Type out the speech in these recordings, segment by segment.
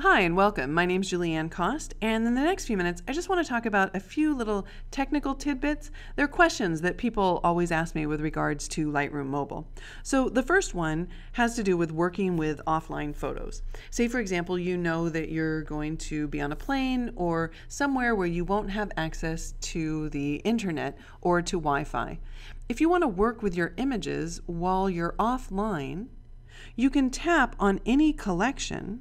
Hi and welcome. My name's Julieanne Kost, and in the next few minutes, I just want to talk about a few little technical tidbits. They're questions that people always ask me with regards to Lightroom Mobile. So, the first one has to do with working with offline photos. Say, for example, you know that you're going to be on a plane or somewhere where you won't have access to the internet or to Wi Fi. If you want to work with your images while you're offline, you can tap on any collection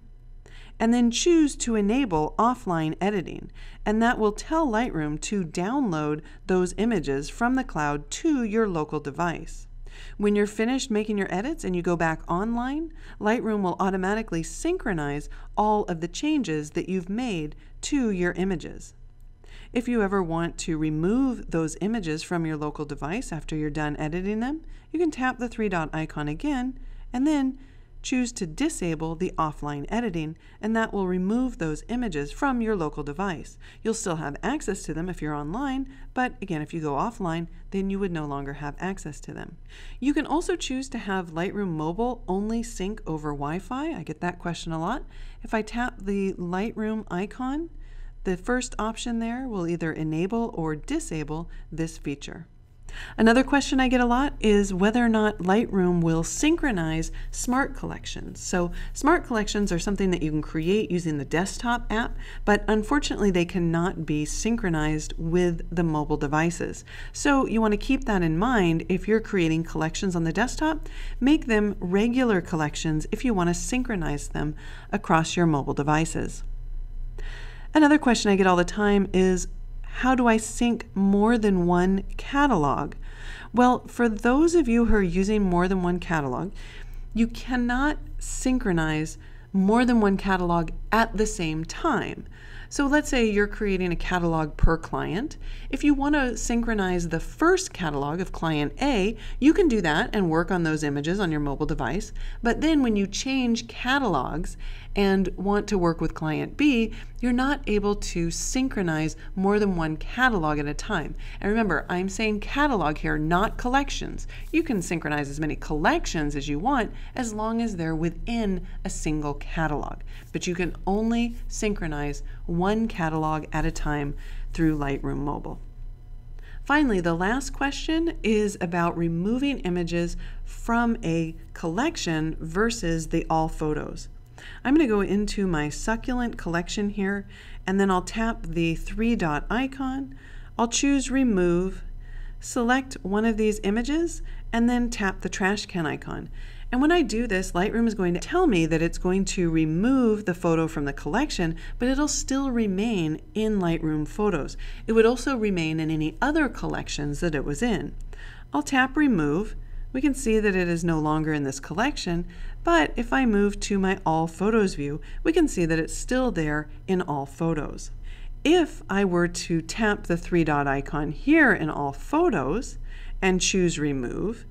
and then choose to enable offline editing. And that will tell Lightroom to download those images from the cloud to your local device. When you're finished making your edits and you go back online, Lightroom will automatically synchronize all of the changes that you've made to your images. If you ever want to remove those images from your local device after you're done editing them, you can tap the three dot icon again and then choose to disable the offline editing, and that will remove those images from your local device. You'll still have access to them if you're online, but again, if you go offline, then you would no longer have access to them. You can also choose to have Lightroom Mobile only sync over Wi Fi. I get that question a lot. If I tap the Lightroom icon, the first option there will either enable or disable this feature. Another question I get a lot is whether or not Lightroom will synchronize smart collections. So, smart collections are something that you can create using the desktop app, but unfortunately, they cannot be synchronized with the mobile devices. So, you want to keep that in mind if you're creating collections on the desktop. Make them regular collections if you want to synchronize them across your mobile devices. Another question I get all the time is how do I sync more than one catalog? Well, for those of you who are using more than one catalog, you cannot synchronize more than one catalog at the same time. So let's say you're creating a catalog per client. If you want to synchronize the first catalog of client A, you can do that and work on those images on your mobile device. But then when you change catalogs and want to work with client B, you're not able to synchronize more than one catalog at a time. And remember, I'm saying catalog here, not collections. You can synchronize as many collections as you want as long as they're within a single catalog. But you can only synchronize one catalog at a time through Lightroom Mobile. Finally, the last question is about removing images from a collection versus the all photos. I'm going to go into my succulent collection here and then I'll tap the three dot icon. I'll choose remove, select one of these images and then tap the trash can icon. And when I do this, Lightroom is going to tell me that it's going to remove the photo from the collection, but it'll still remain in Lightroom Photos. It would also remain in any other collections that it was in. I'll tap remove. We can see that it is no longer in this collection, but if I move to my All Photos view, we can see that it's still there in All Photos. If I were to tap the three dot icon here in All Photos and choose Remove,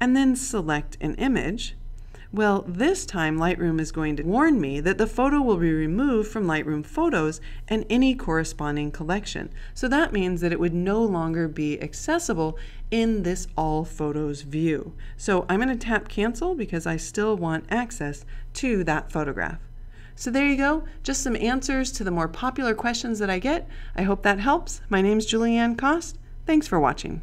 and then select an image, well, this time Lightroom is going to warn me that the photo will be removed from Lightroom Photos and any corresponding collection. So that means that it would no longer be accessible in this All Photos view. So I'm going to tap Cancel because I still want access to that photograph. So there you go, just some answers to the more popular questions that I get. I hope that helps. My name is Julieanne Kost. Thanks for watching.